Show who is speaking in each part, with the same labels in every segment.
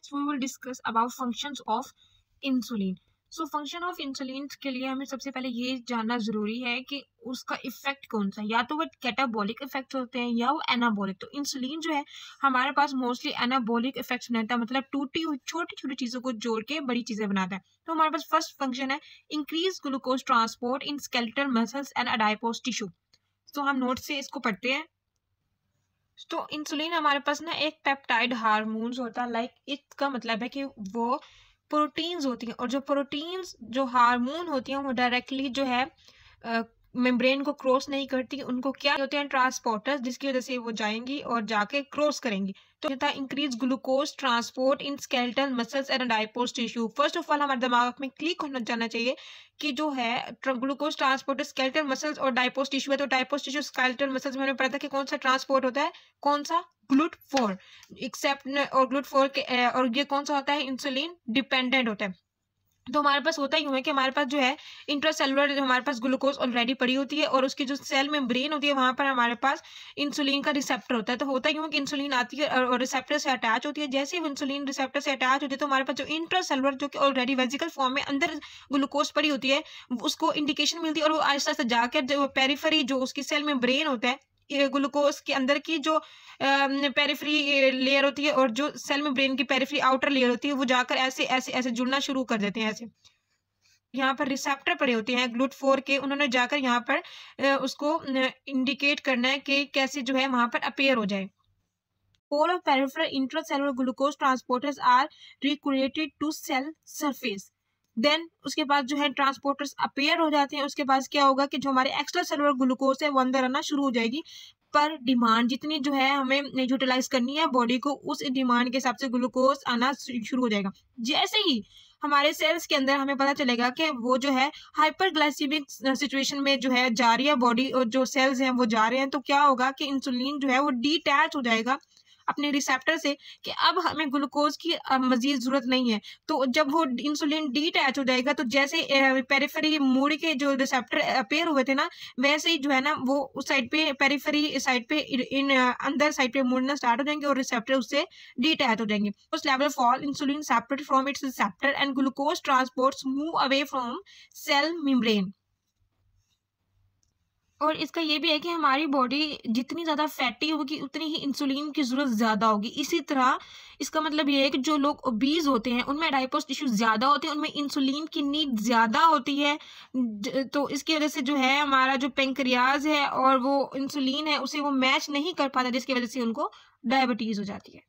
Speaker 1: next we will discuss about functions of insulin. So function of insulin के लिए हमें सबसे पहले ये जानना ज़रूरी है कि उसका इफ़ेक्ट कौन सा या तो वो कैटाबॉलिक इफ़ेक्ट होते हैं या वो एनाबॉलिक तो इंसुलिन जो है, हमारे पास मोस्टली एनाबॉलिक इफ़ेक्ट बनाता है मतलब टूटी हुई छोटी छोटी चीज़ों को जोड़ के बड़ी चीज़ें बनाता है। तो हमारे पास फ़र्स्ट फ़ंक्शन है increase glucose transport in skeletal muscles and adipose tissue तो हम नोट से इसको पढ़ते हैं। तो इंसुलिन हमारे पास ना एक पेप्टाइड हार्मोन्स होता है लाइक इसका मतलब है कि वो प्रोटीन्स होती हैं और जो प्रोटीन्स जो हारमोन होती हैं, वो डायरेक्टली जो है मेम्ब्रेन को क्रॉस नहीं करती, उनको क्या होते हैं ट्रांसपोर्टर्स जिसकी वजह से वो जाएँगी और जाके क्रॉस करेंगी। तो था increase glucose transport in skeletal muscles and adipose tissue first of all हमारे दिमाग में क्लिक होना जाना चाहिए कि जो है ग्लूकोज ट्रांसपोर्ट स्केल्टल मसल्स और डाइपोस टिश्यू है तो डाइपोस टिश्यू स्केल्टल मसल्स में पता था कि कौन सा ट्रांसपोर्ट होता है, कौन सा? ग्लूट फोर एक्सेप्ट और ग्लूट फोर के और ये कौन सा होता है? इंसुलिन डिपेंडेंट होता है। तो हमारे पास होता ही है कि हमारे पास जो है इंट्रासेलुलर हमारे पास ग्लूकोज ऑलरेडी पड़ी होती है और उसकी जो सेल में ब्रेन होती है, वहाँ पर हमारे पास इंसुलिन का रिसेप्टर होता है। तो होता ही कि इंसुलिन आती है और रिसेप्टर से अटैच होती है। जैसे ही इंसुलिन रिसेप्टर से अटैच होती है तो हमारे पास जो इंट्रासेलुलर जो कि ऑलरेडी वेजिकल फॉर्म में अंदर ग्लूकोज पड़ी होती है, उसको इंडिकेशन मिलती है और वो आहिस्ता आहिस्ता जाकर जो पेरीफरी जो उसकी सेल में ब्रेन होता है ग्लूकोज के अंदर की जो पेरिफ्री लेयर होती है और जो सेल में ब्रेन की पेरिफ्री आउटर लेयर होती है, वो जाकर ऐसे ऐसे ऐसे जुड़ना शुरू कर देते हैं ऐसे। यहाँ पर रिसेप्टर पड़े होते हैं ग्लूट फोर के, उन्होंने जाकर यहाँ पर उसको इंडिकेट करना है कि कैसे जो है वहाँ पर अपेयर हो जाए। All of peripheral intracellular glucose transporters are recreated to cell surface then उसके बाद जो है ट्रांसपोर्टर्स अपेयर हो जाते हैं। उसके बाद क्या होगा कि जो हमारे एक्स्ट्रा सेलुलर ग्लूकोज है, वो अंदर आना शुरू हो जाएगी। पर डिमांड जितनी जो है हमें यूटिलाइज करनी है बॉडी को, उस डिमांड के हिसाब से ग्लूकोज आना शुरू हो जाएगा। जैसे ही हमारे सेल्स के अंदर हमें पता चलेगा कि वो जो है हाइपर ग्लाइसीमिक सिचुएशन में जो है जा रही है बॉडी और जो सेल्स हैं वो जा रहे हैं तो क्या होगा कि इंसुलिन जो है वो डीटैच हो जाएगा। अपने रिसेप्टर से कि अब हमें ग्लूकोज की मजीद ज़रूरत नहीं है। तो जब वो इंसुलिन डीटैच हो जाएगा तो जैसे पेरीफरी मूड के जो रिसेप्टर अपेयर हुए थे ना, वैसे ही जो है ना, वो उस साइड पे पेरीफरी साइड पे, इन अंदर साइड पे मुड़ना स्टार्ट हो जाएँगे और रिसेप्टर उससे डीटैच हो जाएँगे। उस level fall insulin separate from its receptor and glucose transport move away from cell membrane और इसका ये भी है कि हमारी बॉडी जितनी ज़्यादा फैटी होगी, उतनी ही इंसुलिन की ज़रूरत ज़्यादा होगी। इसी तरह इसका मतलब ये है कि जो लोग ओबीज होते हैं, उनमें डाइपोस टिश्यू ज़्यादा होते हैं, उनमें इंसुलिन की नीड ज़्यादा होती है। तो इसकी वजह से जो है हमारा जो पेंक्रियाज है और वो इंसुलिन है, उसे वो मैच नहीं कर पाता, जिसकी वजह से उनको डायबिटीज़ हो जाती है।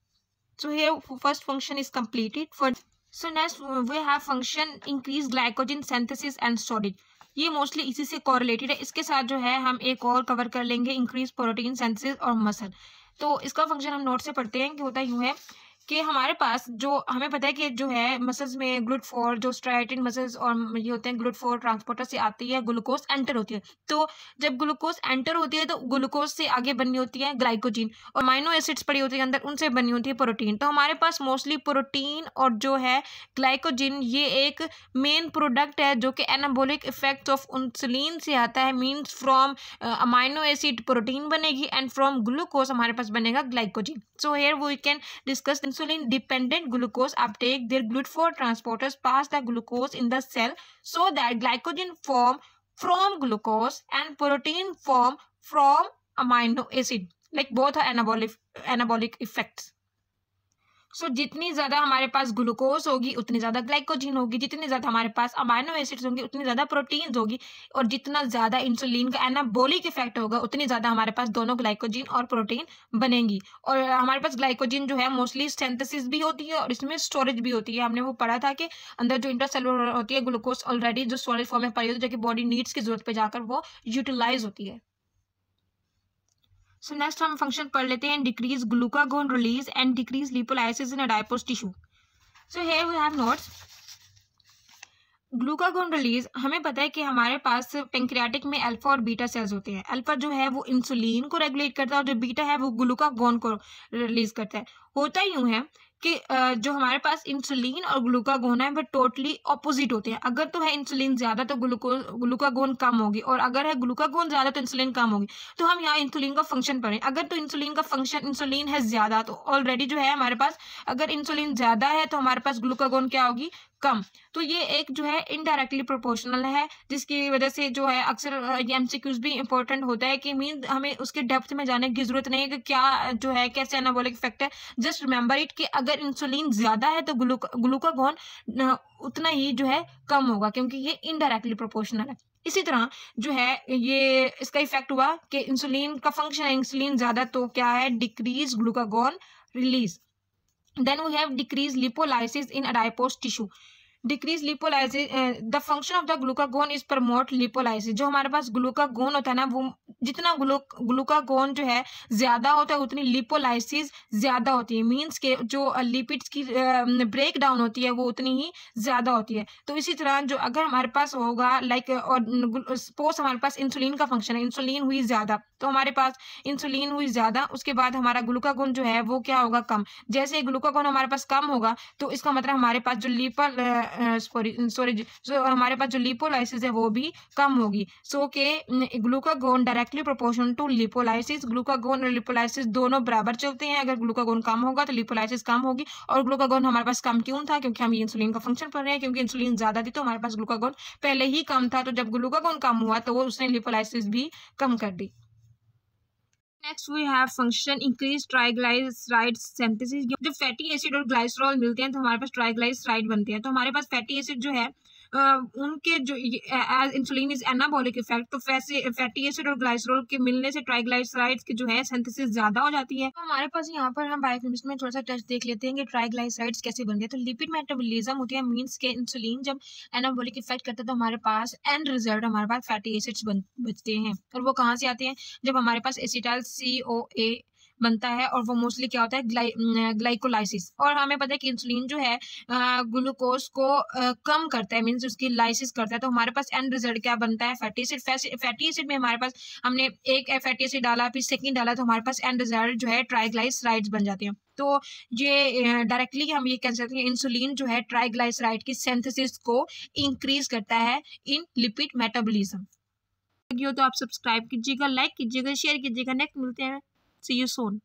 Speaker 1: So hey first function is completed for so next we have function increase glycogen synthesis and storage ये मोस्टली इसी से कॉरिलेटेड है। इसके साथ जो है, हम एक और कवर कर लेंगे इंक्रीज प्रोटीन सेंसेस और मसल तो इसका फ़ंक्शन हम नोट से पढ़ते हैं कि होता यूँ है कि हमारे पास जो, हमें पता है कि जो है मसल्स में ग्लूट फोर जो स्ट्राइटिन मसल्स और ये होते हैं ग्लूट फोर ट्रांसपोर्टर से आती है ग्लूकोज एंटर होती है। तो जब ग्लूकोज एंटर होती है तो ग्लूकोज से आगे बननी होती है ग्लाइकोजिन और माइनो एसिड्स पड़ी होती है अंदर, उनसे बनी होती है प्रोटीन तो हमारे पास मोस्टली प्रोटीन और जो है ग्लाइकोजिन ये एक मेन प्रोडक्ट है जो कि एनाबोलिक इफ़ेक्ट ऑफ़ इंसुलिन से आता है means from amino acid protein बनेगी एंड फ्रॉम ग्लूकोज हमारे पास बनेगा glycogen so here we can discuss insulin dependent glucose uptake their GLUT4 transporters pass the glucose in the cell so that glycogen form from glucose and protein form from amino acid like both are anabolic anabolic effects so so, जितनी ज़्यादा हमारे पास glucose होगी उतनी ज़्यादा glycogen होगी जितनी ज़्यादा हमारे पास अमाइनो एसिड्स होंगे उतनी ज़्यादा प्रोटीन्स होगी और जितना ज़्यादा इंसुलिन का एनाबोलिक इफ़ेक्ट होगा उतनी ज़्यादा हमारे पास दोनों ग्लाइकोजिन और प्रोटीन बनेंगी। और हमारे पास ग्लाइकोजिन जो है मोस्टली सेंथेसिस भी होती है और इसमें स्टोरेज भी होती है। हमने वो पढ़ा था कि अंदर जो इंटरसेलुलर होती है ग्लूकोज ऑलरेडी जो स्टोरेज फॉर्म में पड़ी होती है जो कि बॉडी नीड्स की ज़रूरत पर जाकर वो यूटिलाइज होती है। सो नेक्स्ट हम फ़ंक्शन पढ़ लेते हैं decrease glucagon release and decrease lipolysis in adipose tissue so here we have notes glucagon release हमें पता है कि हमारे पास पेंक्रियाटिक में अल्फ़ा और बीटा सेल्स होते हैं। अल्फ़ा जो है वो इंसुलिन को रेगुलेट करता है और जो बीटा है वो ग्लूकागोन को रिलीज़ करता है। होता यूँ है कि जो हमारे पास इंसुलिन और ग्लूकागोन है वह टोटली ऑपोजिट होते हैं। अगर तो है इंसुलिन ज़्यादा तो ग्लूको ग्लूकागोन कम होगी, और अगर है ग्लूकागोन ज़्यादा तो इंसुलिन कम होगी। तो हम यहाँ इंसुलिन का फ़ंक्शन पढ़ें अगर तो इंसुलिन का फ़ंक्शन इंसुलिन है ज़्यादा तो ऑलरेडी जो है हमारे पास, अगर इंसुलिन ज़्यादा है तो हमारे पास ग्लूकागोन क्या होगी? कम। तो ये एक जो है इनडायरेक्टली प्रोपोर्शनल है, जिसकी वजह से जो है अक्सर ये एमसीक्यूज भी इंपॉर्टेंट होता है कि मीन हमें उसके डेप्थ में जाने की ज़रूरत नहीं है कि क्या जो है, कैसे एनाबॉलिक इफ़ेक्ट है जस्ट रिमेंबर इट कि अगर इंसुलिन ज़्यादा है तो ग्लूकागोन उतना ही जो है कम होगा, क्योंकि ये इनडायरेक्टली प्रोपोर्शनल है। इसी तरह जो है ये, इसका इफ़ेक्ट हुआ कि इंसुलिन का फ़ंक्शन है इंसुलिन ज़्यादा तो क्या है? Decrease glucagon release then we have decrease lipolysis in adipose tissue. Decrease lipolysis the function of the glucagon is promote lipolysis जो हमारे पास ग्लूकागोन होता है ना, वो जितना ग्लू ग्लूकागोन जो है, ज़्यादा होता है, उतनी लिपोलाइसिस ज़्यादा होती है। मीन्स के जो लिपिड्स की ब्रेक डाउन होती है, वो उतनी ही ज़्यादा होती है। तो इसी तरह जो अगर हमारे पास होगा लाइक और सपोज़ हमारे पास इंसुलिन का फ़ंक्शन है इंसुलिन हुई ज़्यादा तो हमारे पास इंसुलिन हुई ज़्यादा, उसके बाद हमारा ग्लूकागोन जो है, वो क्या होगा कम। जैसे ग्लूकागोन हमारे पास कम होगा तो इसका मतलब हमारे पास जो लिपल सॉरी सॉरी हमारे पास जो लिपोलाइसिस है, वो भी कम होगी। सो के glucagon directly proportion to lipolysis glucagon और लिपोलाइसिस दोनों बराबर चलते हैं। अगर ग्लूकागोन कम होगा तो लिपोलाइसिस कम होगी। और ग्लूकागोन हमारे पास कम क्यों था? क्योंकि हम इंसुलिन का फ़ंक्शन पढ़ रहे हैं। क्योंकि इंसुलिन ज़्यादा थी तो हमारे पास ग्लूकागोन पहले ही कम था। तो जब ग्लूकागोन कम हुआ तो उसने लिपोलाइसिस भी कम कर दी। Next we have function increase triglyceride synthesis जब फैटी एसिड और ग्लाइसरॉल मिलते हैं तो हमारे पास ट्राइग्लाइसराइड बनते हैं। तो हमारे पास फैटी एसिड जो है उनके जो as insulin is anabolic effect तो फैसे फैटी एसिड और ग्लाइसरोल के मिलने से ट्राइग्लाइसराइड्स की जो है सिंथेसिस ज़्यादा हो जाती है। तो हमारे पास यहाँ पर हम बायोकेमिस्ट में थोड़ा सा टेस्ट देख लेते हैं कि ट्राइग्लाइसराइड्स कैसे बनते हैं। तो लिपिड मेटाबॉलिज्म होती है मीन्स के इंसुलिन जब एनाबॉलिक इफ़ेक्ट करता है तो हमारे पास एंड रिज़ल्ट हमारे पास फैटी एसिड्स बचते हैं। और वो कहाँ से आते हैं? जब हमारे पास एसिटाइल सी ओ ए बनता है और वो मोस्टली क्या होता है? ग्लाई ग्लाइकोलाइसिस और हमें पता है कि इंसुलिन जो है ग्लूकोज को कम करता है मीन्स उसकी लाइसिस करता है। तो हमारे पास एंड रिज़ल्ट क्या बनता है? फैटी एसिड फैटी एसिड में हमारे पास हमने एक फैटी एसिड डाला, फिर सेकेंड डाला तो हमारे पास एंड रिज़ल्ट जो है ट्राइग्लाइसराइड्स बन जाते हैं। तो ये डायरेक्टली हम ये कह सकते हैं इंसुलिन जो है ट्राइग्लाइसराइड की सिंथेसिस को इंक्रीज करता है इन लिपिड मेटाबॉलिज्म तो आप सब्सक्राइब कीजिएगा लाइक कीजिएगा शेयर कीजिएगा। नेक्स्ट मिलते हैं। See you soon.